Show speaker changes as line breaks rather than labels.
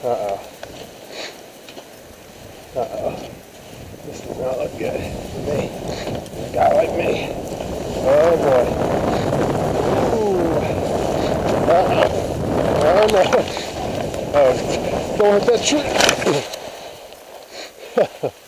Uh-oh. Uh-oh. This does not look good for me. A guy like me. Oh, boy. Ooh. Uh-oh. Oh, no. Oh, don't hit that tree.